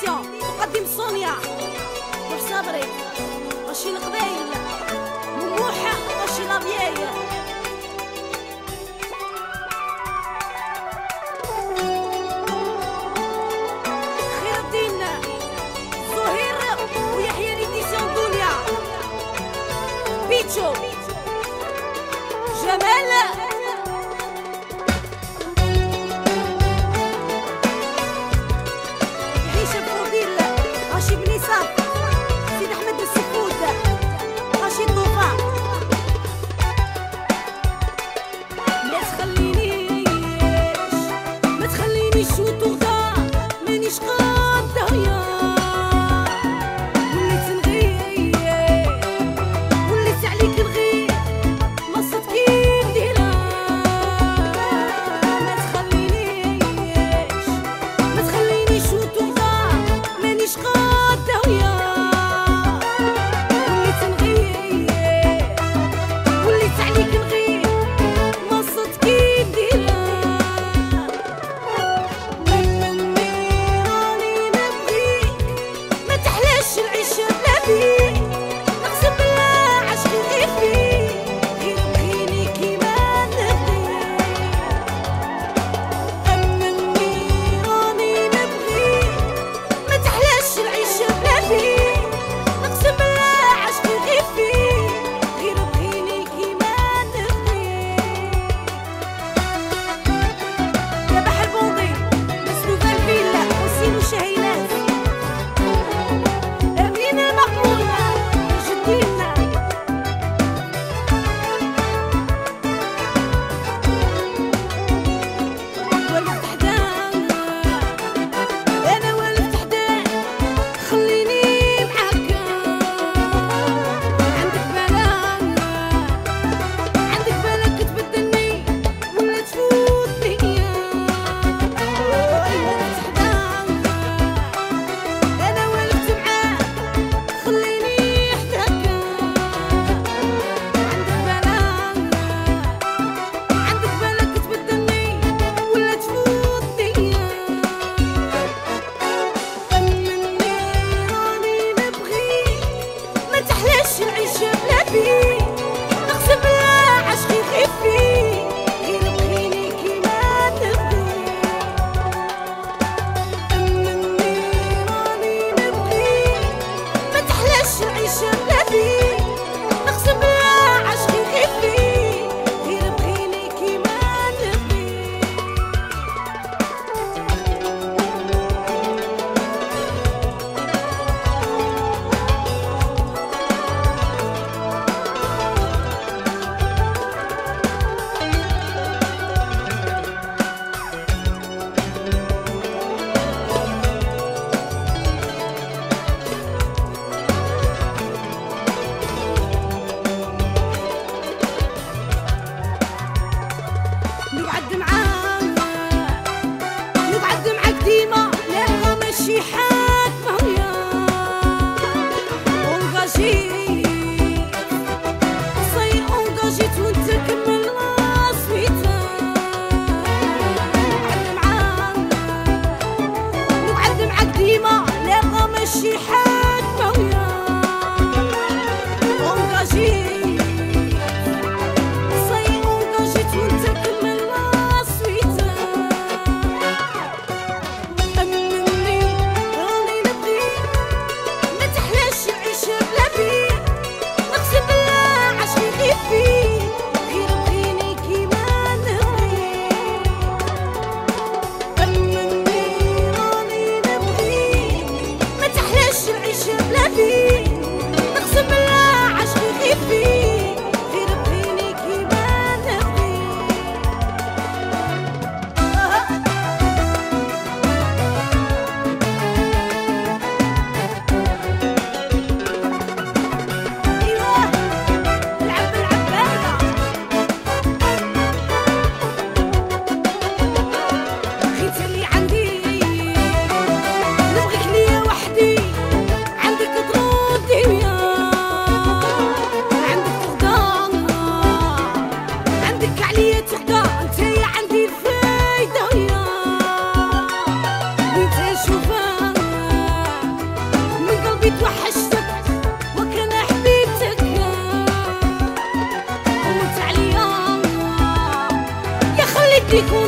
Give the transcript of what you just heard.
ديسيون مقدم سونيا وصابري صبري ماشي القبايل وموحة ماشي لابيايل خير الدين. زهير ويحيى بيتشو. جمال sinto she had Pico